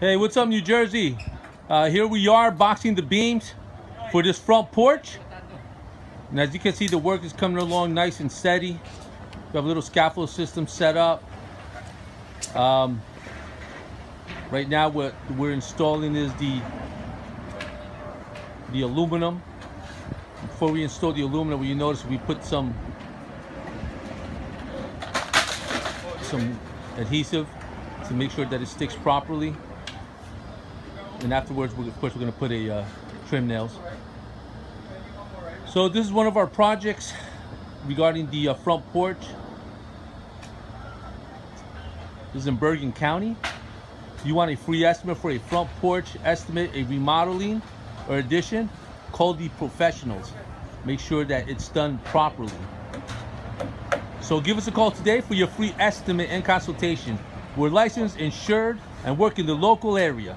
Hey, what's up, New Jersey? Uh, here we are boxing the beams for this front porch. And as you can see, the work is coming along nice and steady. We have a little scaffold system set up. Um, right now, what we're installing is the the aluminum. Before we install the aluminum, you notice we put some some adhesive to make sure that it sticks properly. And afterwards, of course, we're going to put a uh, trim nails. So this is one of our projects regarding the uh, front porch. This is in Bergen County. If you want a free estimate for a front porch estimate, a remodeling or addition, call the professionals. Make sure that it's done properly. So give us a call today for your free estimate and consultation. We're licensed, insured, and work in the local area.